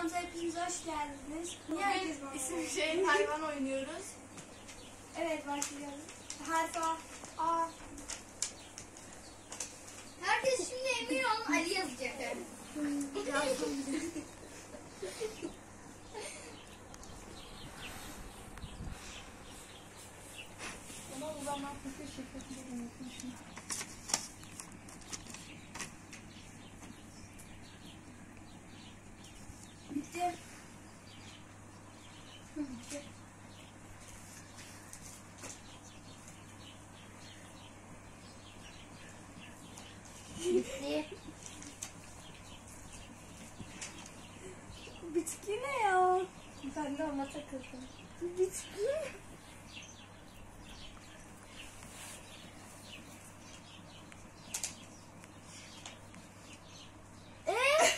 Videomuza hepiniz hoş geldiniz. Niye herkes bana isim bakıyor? şey hayvan oynuyoruz. Evet başlayalım. Harf A. A. Herkes şimdi emin olun Ali yazacak. yani. Ona uzamak bir şirketinde unutmuşum. Bitti. Bitti. Bitki ne ya? Ben de ona takıldım. Bitki. Eee?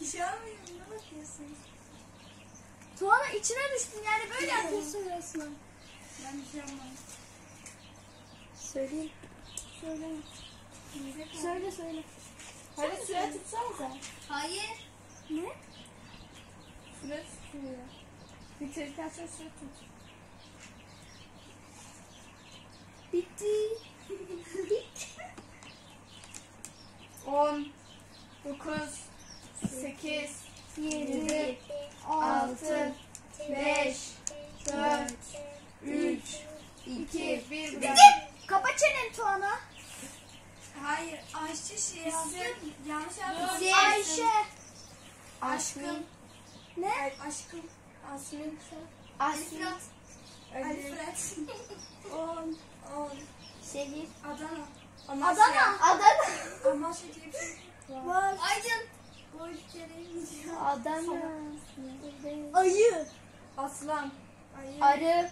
Bir şey olmuyor. Ne bakıyorsun? Tuana içine düştün yani böyle yapıyorsun resmen. Ben bir şey yapmadım. Söyleyeyim. Söyle. Söyle söyle. Hadi süre tutsanıza. Hayır. Ne? Süre tutuyor. Bitirirken sonra süre tut. Bitti. 10 9 8 7 6 5 4 3 2 1 Kapa çeneni Tuana. Hayır. Ayşe şey yazdı. Yanlış yazdım. Şey, Ayşe. Aşkım. Ne? Aşkım. Asmin. Asfrat. Alfred. On. On. Şehir. Adana. Adana. Adana. Amasya diye bir şey var. Aydın. Ülkenin Adana. Ayı. Aslan. Ayı. Arı.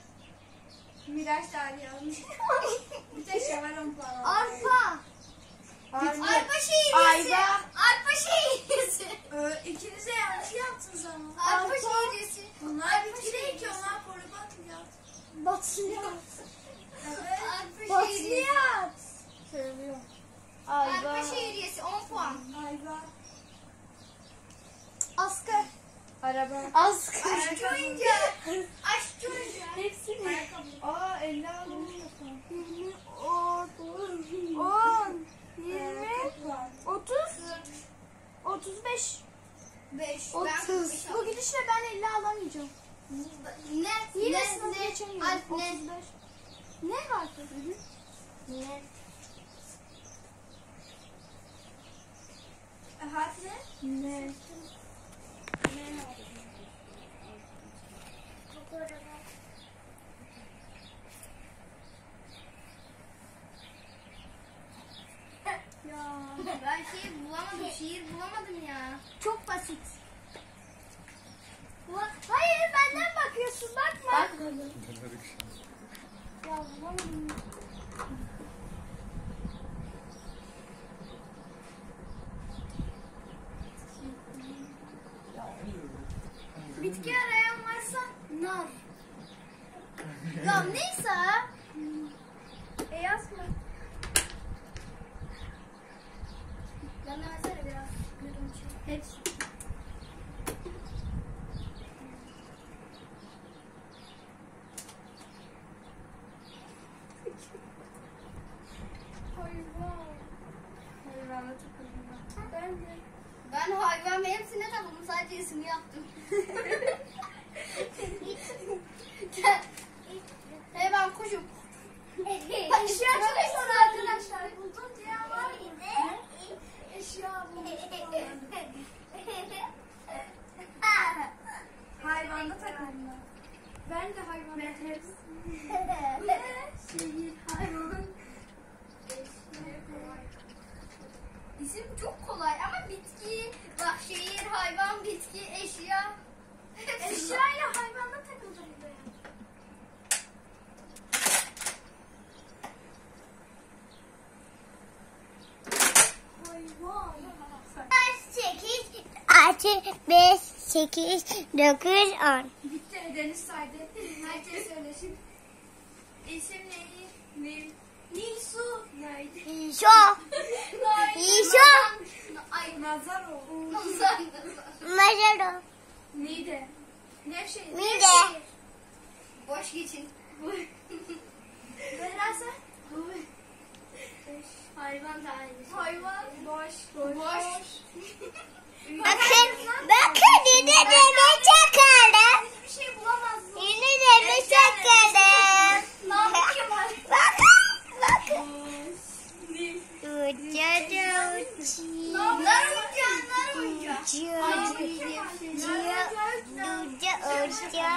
Miraç da yazmış. bir tek şevaron falan. Arpa. Arpa şehiriyesi. Ayva. Arpa şehiriyesi. Ee, ikiniz de yanlış yaptınız ama. Arpa şehiriyesi. Bunlar bitki değil ki onlar polibakliyat. Batliyat. Evet. Arpa şehiriyesi. Bakliyat. Söylüyor. Arpa şehiriyesi 10 puan. Ayva. Asker. Araba. Asker. Ayakkabı. oyuncağı. Aşk oyuncağı. Hepsini. Ayakkabı. Aa 50 aldım yapalım. 20, 10, 10, 20, 30, 35. 5. 30. Bu gidişle ben 50 alamayacağım. Ne? Yine ne? sınavı Ne? geçemiyorum. Alp ne? 35. Ne harfi? Ne? Harf ne? Ne? Ne harfi? Ya ben şey bulamadım, şiir bulamadım ya. Çok basit. Hayır benden bakıyorsun bakma. Bak. Ya bulamadım. Bitki arayan varsa nar. ya neyse. E yazma. Bana versene biraz görüntü. Hepsi. Ben hayvan hepsine takıldım sadece ismi yaptım. Hepsi. Şehir, hayvan. İsim çok kolay ama bitki, bak şehir, hayvan, bitki, eşya. Hepsi Eşyayla hayvanda takıldım buraya. Hayvan. 8, 6, 5, 8, 9, 10. Bitti. Deniz saydı. Herkes söylesin. İsim neydi? Nil. Nilsu. İşo, İşo. Ay Nazar ol. Mazaro. Nide. Nevşehir. Mide. Boş geçin. Verersen. Hayvan tanesi. Hayvan. Boş. Boş. Bakın, bakın yine deme çakalım. Şey yine deme çakalım. Bakın bakın. Uca da uçi. Nar uca nar uca. Uca.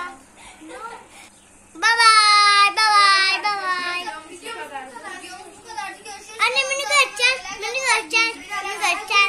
Bye bye bye bye bye bye. Anne menü kaçacağız. Menü kaçacağız. Menü kaçacağız.